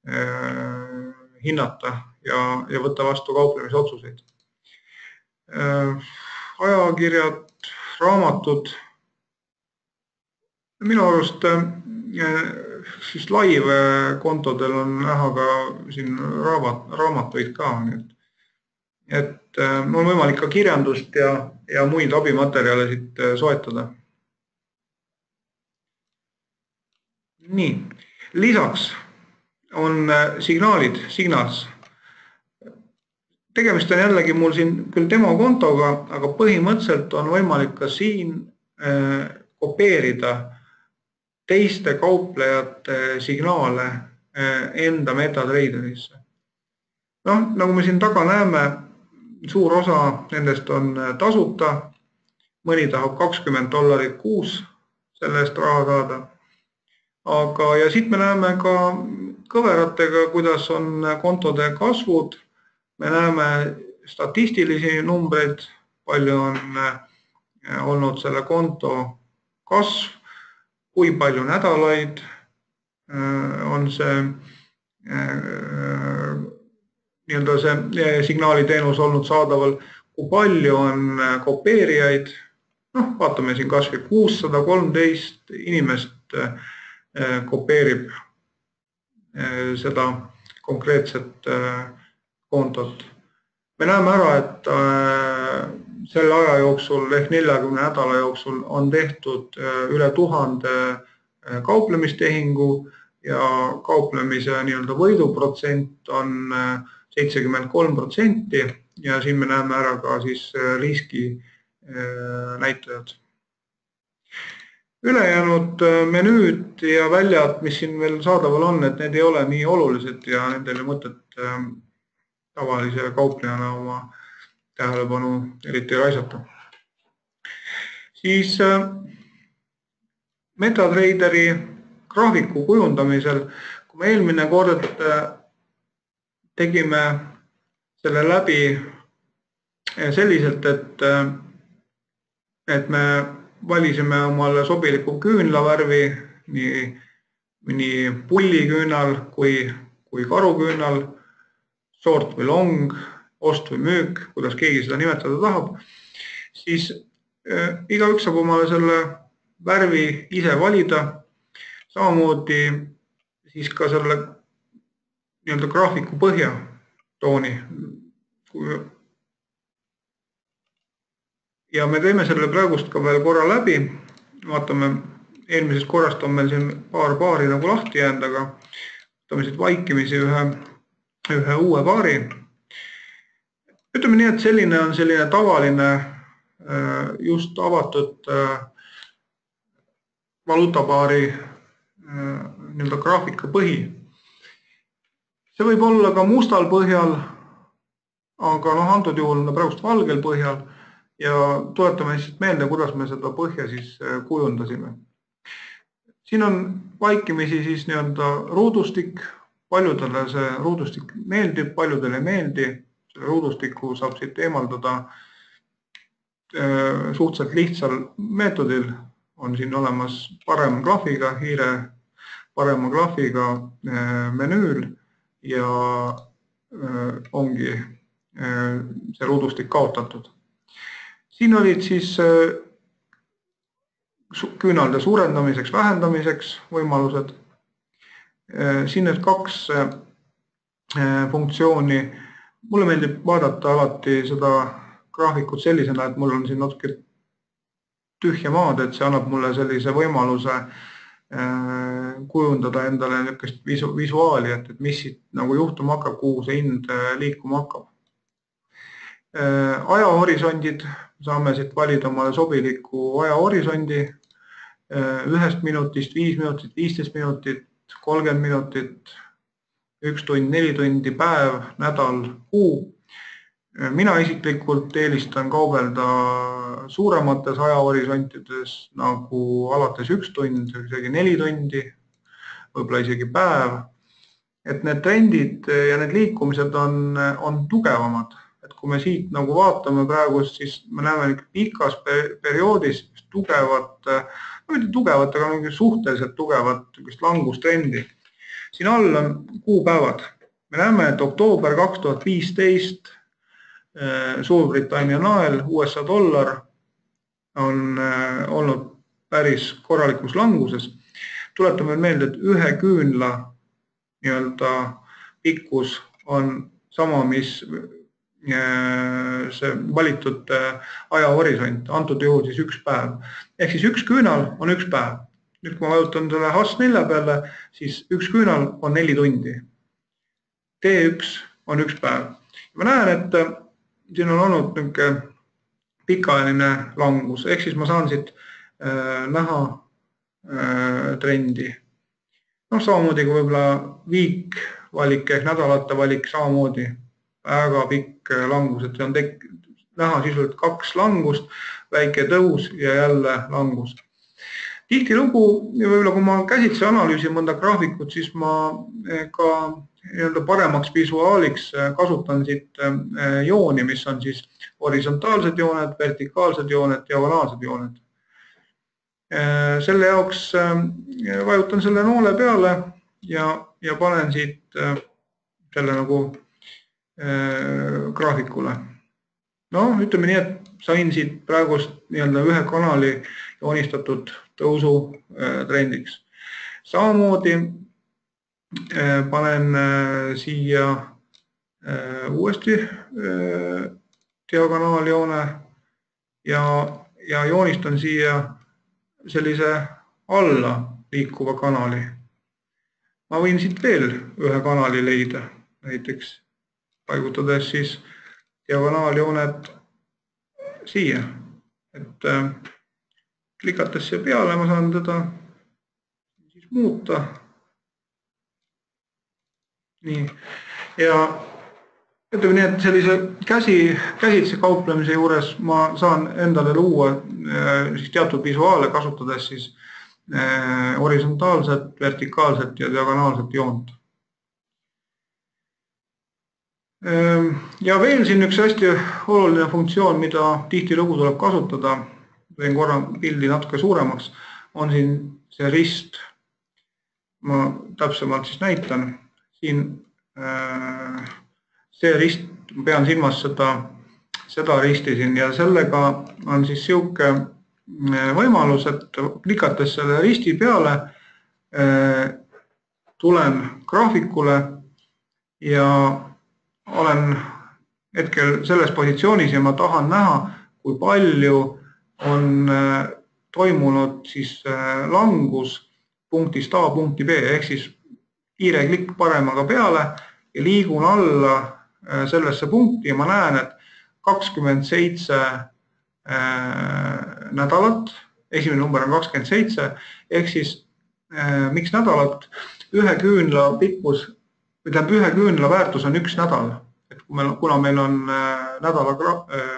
äh, hinnata ja, ja võtta vastu kauplemisotsuseid äh,. ajakirjad, raamatud. minu arust äh, siis live kontodel on näha ka siin raamat, raamatuid ka, nii et, et äh, on võimalik ka kirjandust ja, ja muid abimaterjale siit äh, soetada. Nii, lisaks on äh, signaalid, signals. tegemist on jällegi mul siin küll demokontoga, aga põhimõtteliselt on võimalik ka siin kopeerida teiste kauplejate signaale eh, enda MetaTraderisse. noh, nagu me siin taga näeme, suur osa nendest on tasuta. mõni tahab kakskümmend dollarit kuus selle eest raha saada. Aga, ja siit me näeme ka kõveratega, kuidas on kontode kasvud. me näeme statistilisi numbreid, palju on eh, olnud selle konto kasv kui palju nädalaid äh, on see äh, nii-öelda see signaaliteenus olnud saadaval, kui palju on kopeerijaid. noh, vaatame siin kasvõi kuussada kolmteist inimest kopeerib seda konkreetset kontot. me näeme ära, et selle aja jooksul ehk neljakümne nädala jooksul on tehtud üle tuhande kauplemistehingu ja kauplemise nii-öelda võiduprotsent on seitsekümmend kolm protsenti ja siin me näeme ära ka siis riski näitajad. Ülejäänud menüüd ja väljad, mis siin veel saadaval on, et need ei ole nii olulised ja nendel ei mõtet tavalise kauplejana oma tähelepanu eriti raisata. siis äh, MetaTraderi graafiku kujundamisel, kui me eelmine kord äh, tegime selle läbi äh, selliselt, et, et me valisime omale sobiliku küünlavärvi, nii, nii pulliküünal kui, kui karuküünal, short või long ost või müük, kuidas keegi seda nimetada tahab, siis äh, igaüks saab omale selle värvi ise valida. samamoodi siis ka selle nii-öelda graafiku põhjatooni. Ja me teeme selle praegust ka veel korra läbi. vaatame, eelmisest korrast on meil siin paar paari nagu lahti jäänud, aga võtame siit vaikimisi ühe, ühe uue paari ütleme nii, et selline on selline tavaline äh, just avatud äh, valuutapaari äh, nii-öelda graafika põhi. see võib olla ka mustal põhjal, aga noh, antud juhul praegust valgel põhjal ja tuletame lihtsalt meelde, kuidas me seda põhja siis kujundasime. siin on vaikimisi siis nii-öelda ruudustik, paljudele see ruudustik meeldib, paljudele ei meeldi ruudustiku saab siit eemaldada äh, suhteliselt lihtsal meetodil, on siin olemas parema klahviga hiire, parema klahviga äh, menüül ja äh, ongi see ruudustik kaotatud. Siin olid siis küünalde suurendamiseks, vähendamiseks võimalused. siin need kaks funktsiooni mulle meeldib vaadata alati seda graafikut sellisena, et mul on siin natuke tühja maad, et see annab mulle sellise võimaluse äh, kujundada endale niisugust visu, visuaali, et, et mis siit nagu juhtuma hakkab, kuhu see hind äh, liikuma hakkab. Äh, ajahorisondid, saame siit valida omale sobiliku ajahorisondi ühest minutist, viis minutit, viisteist minutit, kolmkümmend minutit üks tund, neli tundi, päev, nädal, kuu. mina isiklikult eelistan kaubelda suuremates ajahorisontides nagu alates üks tund, isegi neli tundi, võib-olla isegi päev. et need trendid ja need liikumised on, on tugevamad, kui me siit nagu vaatame praegust, siis me näeme pikas perioodis tugevat, no mitte tugevat, aga mingi suhteliselt tugevat niisugust langustrendi. siin all on kuupäevad, me näeme, et oktoober kaks tuhat viisteist eh, Suurbritannia nael, USA dollar on eh, olnud päris korralikus languses. tuletame meelde, et ühe küünla nii-öelda pikkus on sama, mis see valitud äh, ajahorisont, antud juhul siis üks päev. ehk siis üks küünal on üks päev. nüüd, kui ma vajutan selle Hass nelja peale, siis üks küünal on neli tundi. T1 on üks päev. ma näen, et äh, siin on olnud niisugune pikaajaline langus, ehk siis ma saan siit Äh, näha äh, trendi. noh, samamoodi kui võib-olla viikvalik ehk nädalate valik samamoodi väga pikk äh, langus, et on tek-, näha sisuliselt kaks langust, väike tõus ja jälle langus. tihtilugu võib-olla, kui ma käsitsi analüüsin mõnda graafikut, siis ma ka nii-öelda paremaks visuaaliks kasutan siit jooni, mis on siis horisontaalsed jooned, vertikaalsed jooned, diagonaalsed jooned Äh, selle jaoks äh, vajutan selle noole peale ja, ja panen siit äh, selle nagu graafikule. noh, ütleme nii, et sain siit praegust nii-öelda ühe kanali joonistatud tõusutrendiks. samamoodi panen siia uuesti diagonaaljoone ja, ja joonistan siia sellise alla liikuva kanali. ma võin siit veel ühe kanali leida, näiteks paigutades siis diagonaaljooned siia, et äh, klikates siia peale, ma saan teda siis muuta. nii ja ütleme nii, et sellise käsi, käsitsi kauplemise juures ma saan endale luua äh, siis teatud visuaale kasutades siis äh, horisontaalset, vertikaalset ja diagonaalset joont. Ähm, ja veel siin üks hästi oluline funktsioon, mida tihtilugu tuleb kasutada, teen korra pildi natuke suuremaks, on siin see rist. ma täpsemalt siis näitan siin äh, see rist, ma pean silmas seda, seda risti siin ja sellega on siis sihuke äh, võimalus, et klikates selle risti peale tulen graafikule ja olen hetkel selles positsioonis ja ma tahan näha, kui palju on äh, toimunud siis langus punktist A punkti B ehk siis kiire klikk paremaga peale ja liigun alla Äh, sellesse punkti ja ma näen, et kakskümmend seitse äh, nädalat, esimene number on kakskümmend seitse, ehk siis äh, miks nädalat, ühe küünla pikkus, või tähendab, ühe küünla väärtus on üks nädal. Et kuna meil on nädala,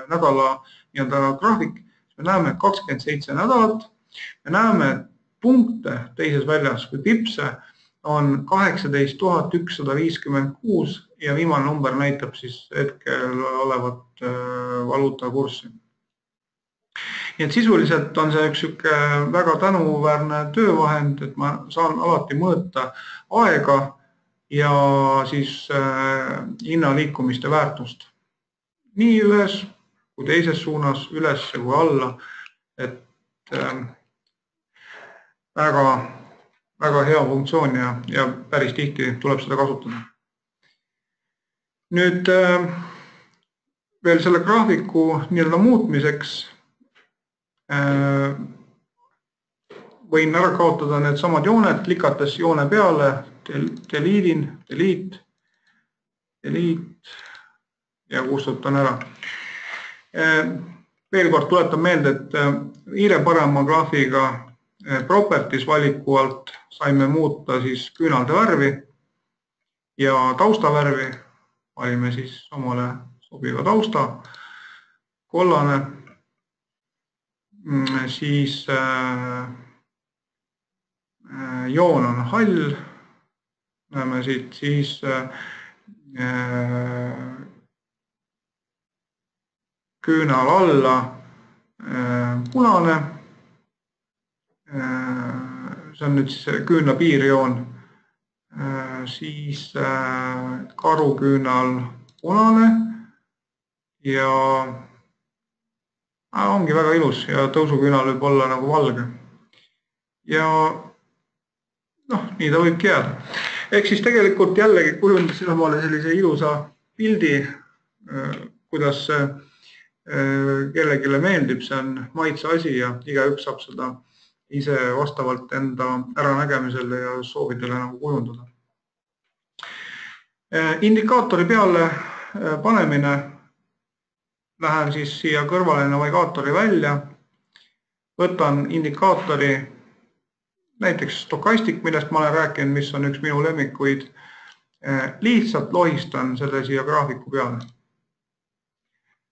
nädala nii-öelda graafik, me näeme kakskümmend seitse nädalat, me näeme punkte teises väljas kui pipse on kaheksateist tuhat ükssada viiskümmend kuus ja viimane number näitab siis hetkel olevat äh, valuutakurssi. nii et sisuliselt on see üks niisugune väga tänuväärne töövahend, et ma saan alati mõõta aega ja siis äh, hinnaliikumiste väärtust. nii ühes kui teises suunas, üles kui alla. et äh, väga väga hea funktsioon ja, ja päris tihti tuleb seda kasutada. nüüd äh, veel selle graafiku nii-öelda muutmiseks äh, võin ära kaotada needsamad jooned, klikates joone peale, delete in, delete, delete ja kustutan ära. Äh, veel kord tuletan meelde, et hiire parema graafiga Eh, properties valiku alt saime muuta siis küünalde värvi ja taustavärvi. valime siis omale sobiva tausta, kollane. Mm, siis äh, äh, joon on hall näeme siit siis küünal alla punane. see on nüüd siis küünla piirjoon. siis karuküünal punane ja ongi väga ilus ja tõusuküünal võib olla nagu valge. ja noh, nii ta võibki jääda. Ehk siis tegelikult jällegi kujundasin omale sellise ilusa pildi, kuidas see kellelegi meeldib, see on maitse asi ja igaüks saab seda ise vastavalt enda äranägemisele ja soovidele nagu kujundada. indikaatori peale panemine. Lähen siis siia kõrvale navigaatori välja, võtan indikaatori, näiteks Stochastic, millest ma olen rääkinud, mis on üks minu lemmikuid, lihtsalt lohistan selle siia graafiku peale.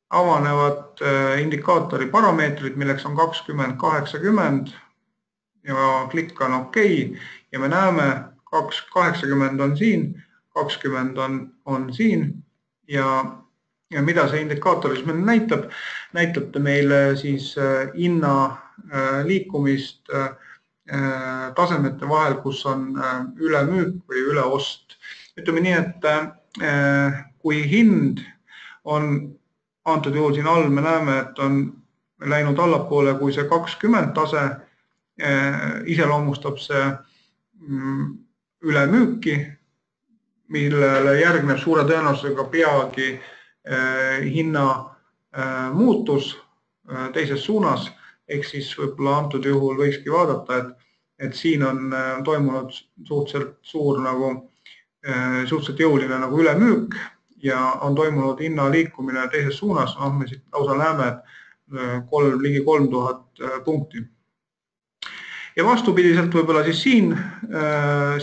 avanevad äh, indikaatori parameetrid, milleks on kakskümmend, kaheksakümmend ja klikkan OK ja me näeme, kaks, kaheksakümmend on siin, kakskümmend on, on siin ja ja mida see indikaator siis meile näitab, näitab ta meile siis äh, hinna liikumist äh, tasemete vahel, kus on ülemüük või üleost. ütleme nii, et kui hind on antud juhul siin all, me näeme, et on läinud allapoole, kui see kakskümmend tase iseloomustab see mm, ülemüüki, millele järgneb suure tõenäosusega peagi Äh, hinna äh, muutus äh, teises suunas ehk siis võib-olla antud juhul võikski vaadata, et, et siin on toimunud suhteliselt suur nagu, suhteliselt jõuline nagu ülemüük ja on toimunud hinna liikumine teises suunas, noh, me siit lausa näeme, et kolm, ligi kolm tuhat punkti. ja vastupidiselt võib-olla siis siin,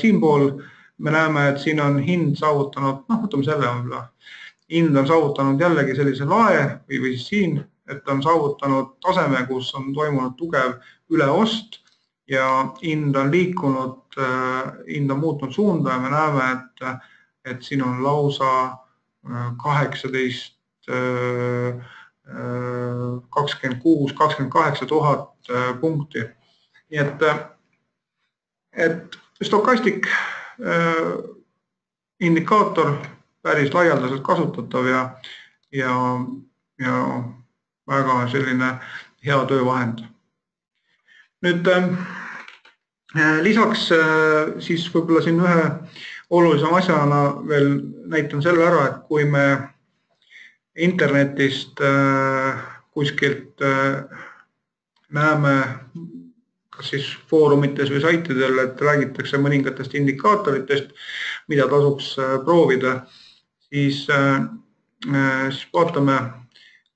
siinpool me näeme, et siin on hind saavutanud, noh, võtame selle võib-olla. Hind on saavutanud jällegi sellise lae või, või siis siin, et on saavutanud taseme, kus on toimunud tugev üleost ja hind on liikunud, äh, hind on muutnud suunda ja me näeme, et, et siin on lausa äh, kaheksateist, äh, kakskümmend kuus, kakskümmend kaheksa tuhat punkti. nii et, et stokastik indikaator päris laialdaselt kasutatav ja, ja, ja väga selline hea töövahend. nüüd äh, lisaks äh, siis võib-olla siin ühe olulisema asjana veel näitan selle ära, et kui me internetist äh, kuskilt näeme kas siis foorumites või saitidel, et räägitakse mõningatest indikaatoritest, mida tasuks proovida siis siis vaatame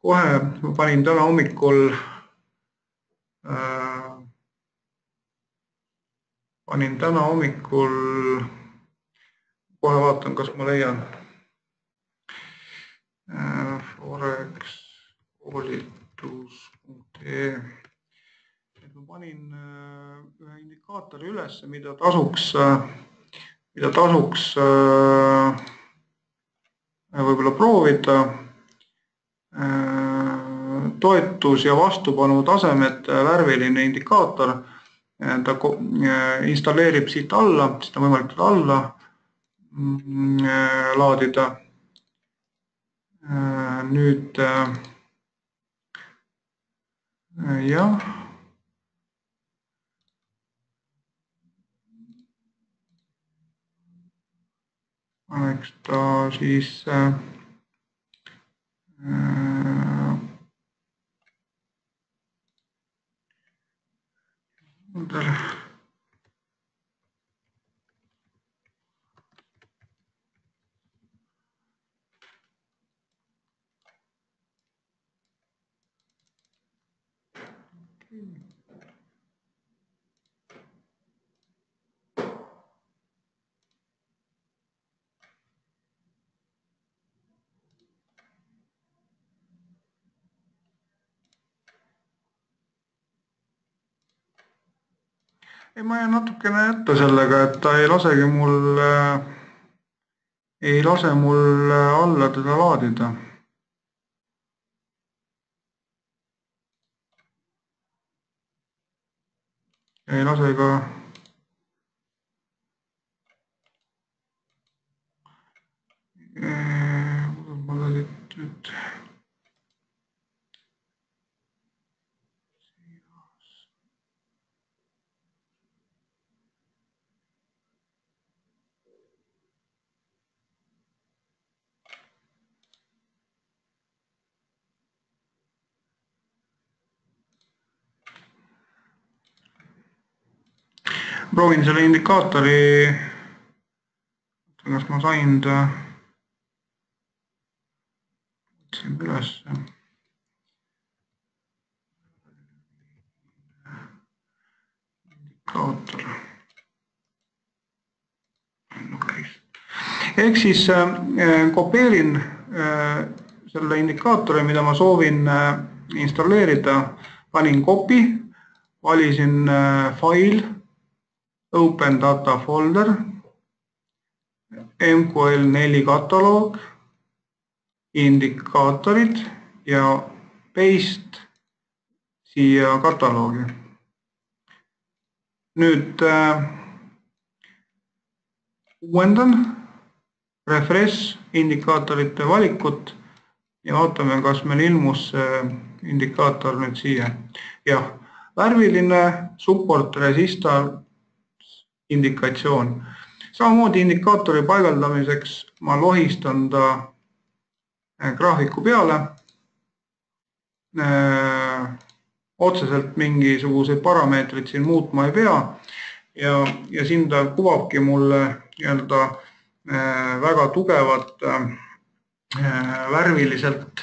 kohe, ma panin täna hommikul äh,, panin täna hommikul, kohe vaatan, kas ma leian. Äh, forex koolitus.ee et ma panin äh, ühe indikaatori üles, mida tasuks, äh, mida tasuks äh, võib-olla proovida toetus ja vastupanu tasemete värviline indikaator. Äh, ta äh, installeerib siit alla, seda on võimalik alla mm, laadida. nüüd jah oleks ta siis äh, äh, ei, ma jään natukene hätta sellega, et ta ei lasegi mul, ei lase mul alla teda laadida. ei lase ka mul olid nüüd proovin selle indikaatori, kas ma sain ta, otsin ülesse. indikaator. ehk siis äh, kopeerin äh, selle indikaatori, mida ma soovin äh, installeerida, panin copy, valisin file Open Data Folder, MQL4 kataloog, indikaatorid ja paste siia kataloogi. nüüd äh, uuendan, refresh indikaatorite valikut ja vaatame, kas meil ilmus see indikaator nüüd siia. jah, värviline support resistor indikatsioon. samamoodi indikaatori paigaldamiseks ma lohistan ta äh, graafiku peale. Äh, otseselt mingisuguseid parameetreid siin muutma ei pea ja, ja siin ta kuvabki mulle nii-öelda äh, väga tugevat värviliselt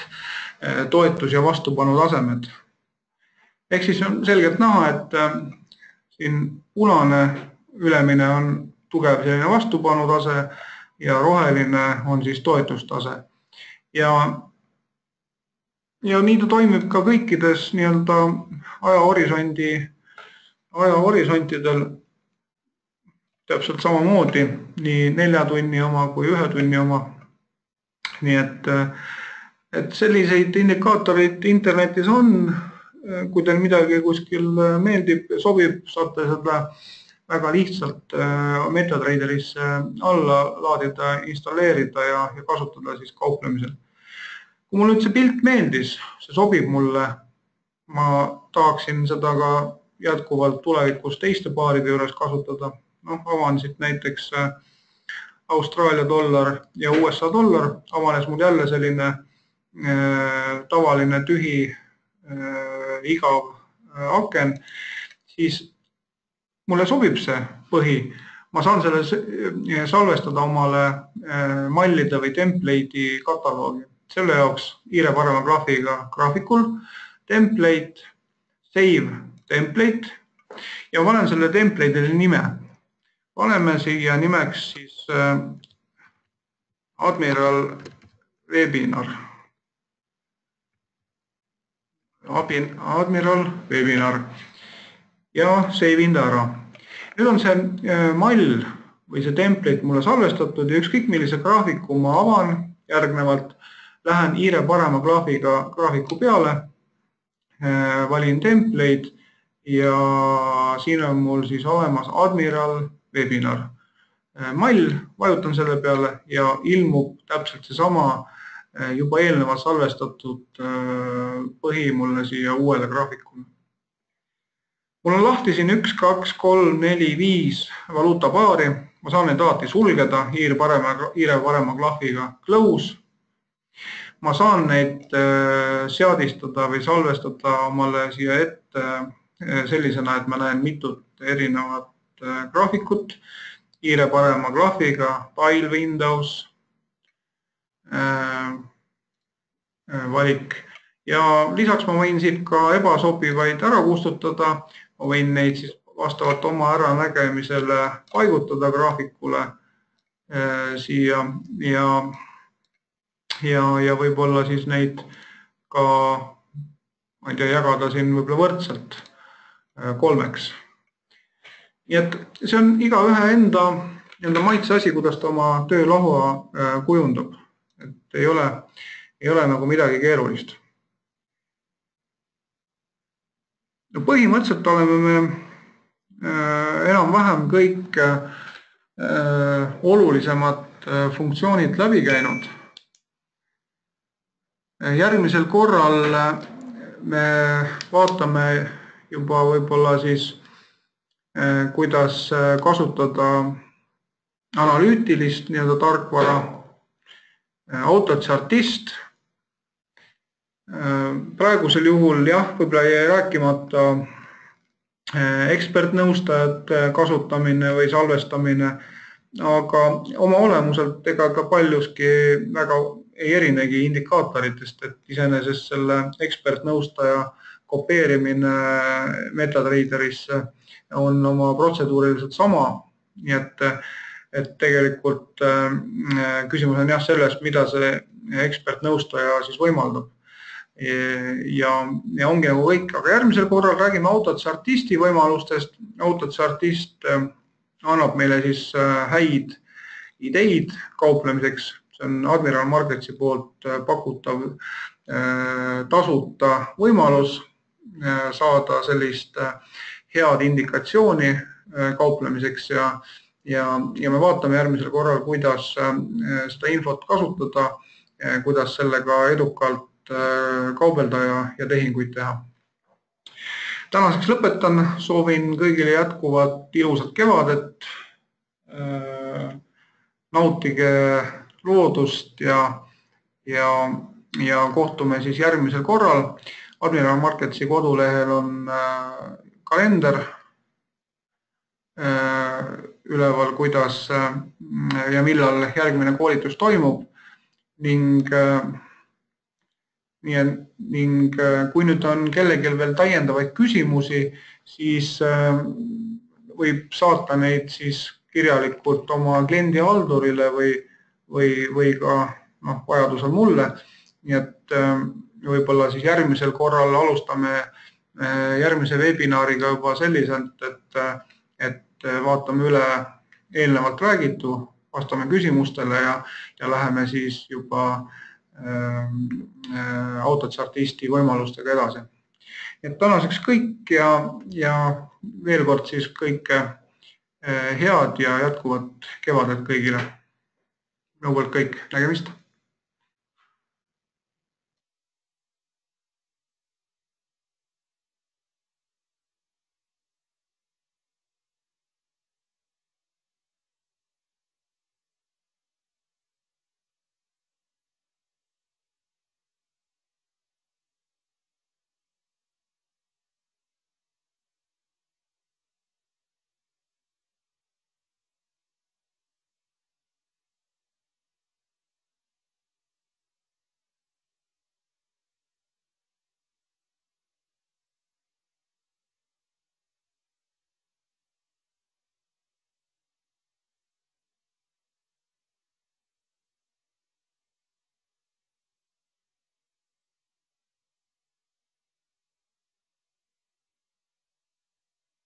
toetus- ja vastupanu tasemed. ehk siis on selgelt näha, et siin punane ülemine on tugev selline vastupanutase ja roheline on siis toetustase. ja, ja nii ta toimib ka kõikides nii-öelda ajahorisondi, ajahorisontidel täpselt samamoodi, nii nelja tunni oma kui ühe tunni oma. nii et, et selliseid indikaatoreid internetis on. kui teil midagi kuskil meeldib sobib, saate seda väga lihtsalt äh, MetaTraderisse alla laadida, installeerida ja, ja kasutada siis kauplemisel. kui mulle nüüd see pilt meeldis, see sobib mulle, ma tahaksin seda ka jätkuvalt tulevikus teiste paaride juures kasutada. noh, avan siit näiteks äh, Austraalia dollar ja USA dollar, avanes mul jälle selline äh, tavaline tühi äh, igav äh, aken, siis mulle sobib see põhi, ma saan selle salvestada omale äh, mallide või template'i kataloogi. selle jaoks hiire parema graafiga graafikul, template, save template ja ma panen selle template'ile nime. paneme siia nimeks siis äh, Admiral webinar. Admiral webinar ja save in ta ära. Nüüd on see äh, mall või see template mulle salvestatud ja ükskõik millise graafiku ma avan järgnevalt, lähen hiire parema graafiga graafiku peale, äh, valin template ja siin on mul siis olemas Admiral webinar. Äh, mall, vajutan selle peale ja ilmub täpselt seesama juba eelnevalt salvestatud põhi mulle siia uuele graafikule mul on lahti siin üks, kaks, kolm, neli, viis valuutapaari, ma saan neid alati sulgeda hiir parema, hiire parema klahviga. Close. ma saan neid äh, seadistada või salvestada omale siia ette äh, sellisena, et ma näen mitut erinevat äh, graafikut. Hiire parema klahviga, tile windows valik. Ja lisaks ma võin siit ka ebasobivaid ära kustutada ma võin neid siis vastavalt oma äranägemisele paigutada graafikule äh, siia ja, ja, ja võib-olla siis neid ka, ma ei tea, jagada siin võib-olla võrdselt äh, kolmeks. nii et see on igaühe enda nii-öelda maitse asi, kuidas ta oma töölahua äh, kujundab, et ei ole, ei ole nagu midagi keerulist. No põhimõtteliselt oleme me äh, enam-vähem kõik olulisemad funktsioonid läbi käinud järgmisel korral me vaatame juba võib-olla siis, kuidas kasutada analüütilist nii-öelda tarkvara, eh, autotsartist. Praegusel juhul jah, võib-olla jäi rääkimata ekspertnõustajate kasutamine või salvestamine, aga oma olemuselt ega ka paljuski väga ei erinegi indikaatoritest, et iseenesest selle ekspertnõustaja kopeerimine MetaTraderisse on oma protseduuriliselt sama, nii et, et tegelikult äh, küsimus on jah selles, mida see ekspertnõustaja siis võimaldab. Ja, ja ongi nagu kõik, aga järgmisel korral räägime autotsartisti võimalustest. autotsartist äh, annab meile siis äh, häid ideid kauplemiseks see on Admiral Marketsi poolt äh, pakutav tasuta võimalus saada sellist head indikatsiooni kauplemiseks ja, ja, ja me vaatame järgmisel korral, kuidas seda infot kasutada, kuidas sellega edukalt kaubelda ja, ja tehinguid teha. tänaseks lõpetan, soovin kõigile jätkuvat ilusat kevadet. nautige loodust ja, ja, ja kohtume siis järgmisel korral. Admiral Marketsi kodulehel on äh, kalender äh, üleval, kuidas äh, ja millal järgmine koolitus toimub ning nii, ning kui nüüd on kellelgi veel täiendavaid küsimusi, siis võib saata neid siis kirjalikult oma kliendihaldurile või või, või ka noh, vajadusel mulle. nii et ähm, võib-olla siis järgmisel korral alustame äh, järgmise webinariga juba selliselt, et, et vaatame üle eelnevalt räägitu, vastame küsimustele ja, ja läheme siis juba ähm, äh, autotsartisti võimalustega edasi. et tänaseks kõik ja, ja veel kord siis kõike äh, head ja jätkuvat kevadet kõigile minu poolt kõik, nägemist